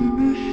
finish.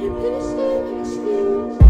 Please, please, me.